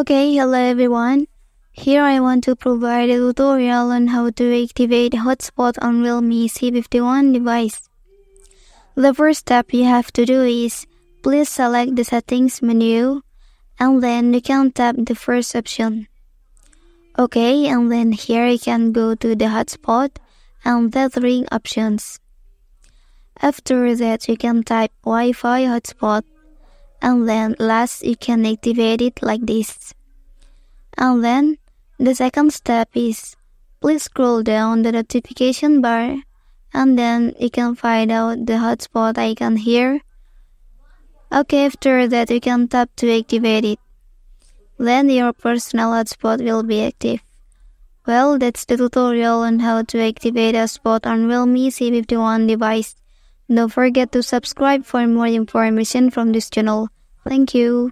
Okay, hello everyone. Here I want to provide a tutorial on how to activate hotspot on Realme C51 device. The first step you have to do is please select the settings menu and then you can tap the first option. Okay, and then here you can go to the hotspot and the three options. After that you can type Wi-Fi hotspot and then last you can activate it like this. And then the second step is please scroll down the notification bar and then you can find out the hotspot icon here. Okay, after that you can tap to activate it. Then your personal hotspot will be active. Well, that's the tutorial on how to activate hotspot on Realme C51 device. Don't forget to subscribe for more information from this channel. Thank you.